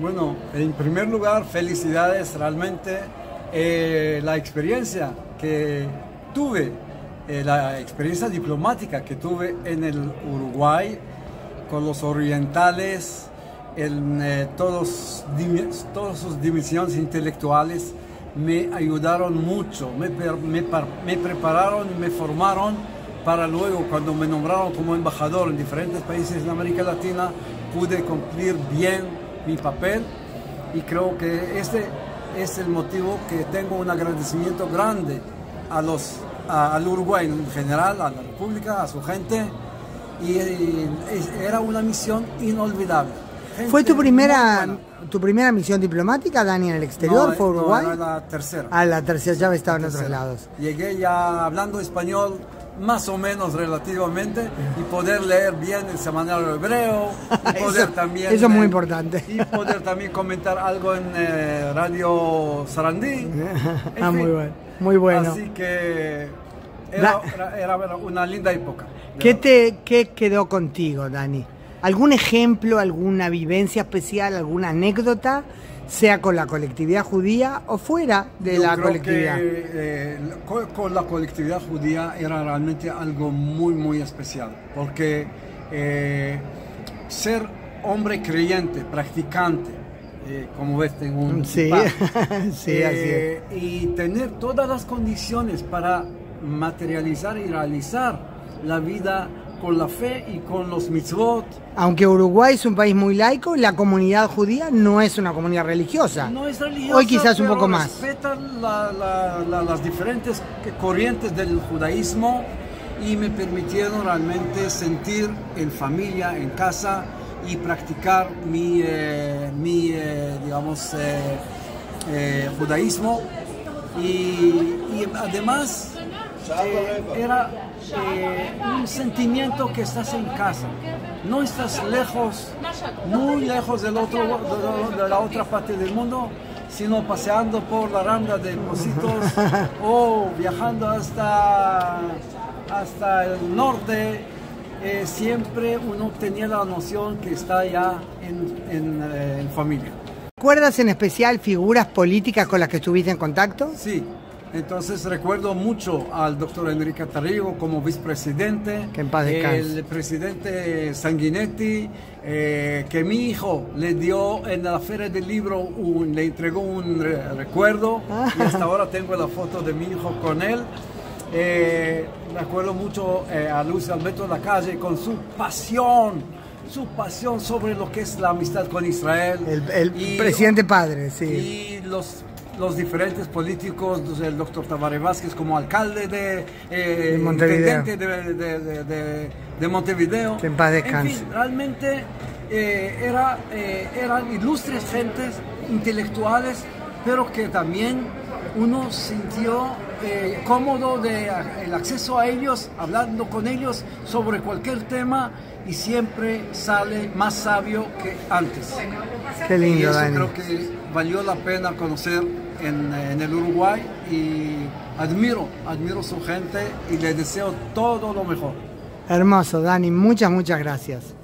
Bueno, en primer lugar, felicidades realmente. Eh, la experiencia que tuve, eh, la experiencia diplomática que tuve en el Uruguay con los orientales, en eh, todos, todas sus dimensiones intelectuales, me ayudaron mucho, me, me, me prepararon, me formaron para luego, cuando me nombraron como embajador en diferentes países de América Latina, pude cumplir bien mi papel y creo que este es el motivo que tengo un agradecimiento grande a los, al Uruguay en general, a la República, a su gente y, era una misión inolvidable. ¿Fue tu primera, tu primera misión diplomática, Dani, en el exterior? ¿Fue Uruguay? No, la tercera. Ah, la tercera, ya estaba en otros lados. Llegué ya hablando español más o menos relativamente y poder leer bien el semanario hebreo y poder eso, también eso es muy importante. y poder también comentar algo en eh, radio Sarandí. Ah, muy bueno muy bueno. Así que era, era, era una linda época ¿Qué te qué quedó contigo Dani? ¿algún ejemplo alguna vivencia especial alguna anécdota sea con la colectividad judía o fuera de Yo la creo colectividad. Que, eh, con, con, la colectividad judía era realmente algo muy, muy especial, porque eh, ser hombre creyente, practicante, eh, como ves, tengo un sí, sí, así es. y tener todas las condiciones para materializar y realizar la vida con la fe y con los mitzvot. Aunque Uruguay es un país muy laico, la comunidad judía no es una comunidad religiosa. No es religiosa. Hoy quizás un poco más. Respetan la, la, la, las diferentes corrientes del judaísmo y me permitieron realmente sentir en familia, en casa y practicar mi, eh, mi eh, digamos, eh, judaísmo. Y, y además era eh, un sentimiento que estás en casa, no estás lejos, muy lejos del otro, de, de la otra parte del mundo, sino paseando por la rambla de Positos o viajando hasta, hasta el norte. Eh, siempre uno tenía la noción que está ya en, en, eh, en familia. ¿Recuerdas en especial figuras políticas con las que estuviste en contacto? Sí, entonces recuerdo mucho al doctor Enrique Tarrigo como vicepresidente, que en paz el presidente Sanguinetti, eh, que mi hijo le dio en la feria del libro, un, le entregó un re recuerdo y hasta ahora tengo la foto de mi hijo con él. Eh, recuerdo mucho eh, a Luis Alberto de la Calle con su pasión su pasión sobre lo que es la amistad con Israel. El, el y, presidente padre, sí. Y los los diferentes políticos, el doctor Tavares Vázquez como alcalde de, eh, de Montevideo. De, de, de, de, Montevideo. Que en paz descanse. En fin, realmente eh, era, eh, eran ilustres gentes, intelectuales, pero que también uno sintió eh, cómodo de el acceso a ellos, hablando con ellos sobre cualquier tema y siempre sale más sabio que antes. Qué lindo, y eso Dani. creo que valió la pena conocer en, el Uruguay y admiro, admiro su gente y le deseo todo lo mejor. Hermoso, Dani, muchas, muchas gracias.